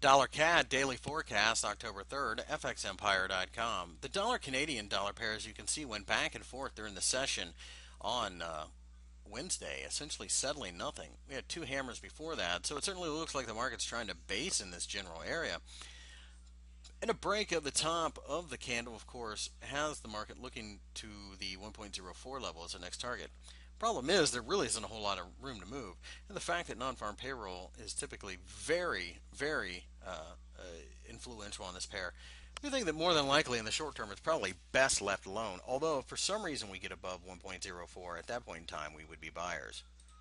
Dollar CAD daily forecast October 3rd, FXEmpire.com. The dollar Canadian dollar pair, as you can see, went back and forth during the session on uh, Wednesday, essentially settling nothing. We had two hammers before that, so it certainly looks like the market's trying to base in this general area. And a break at the top of the candle, of course, has the market looking to the 1.04 level as the next target. Problem is, there really isn't a whole lot of room to move. And the fact that non farm payroll is typically very, very uh, uh, influential on this pair, we think that more than likely in the short term it's probably best left alone. Although, if for some reason we get above 1.04, at that point in time we would be buyers.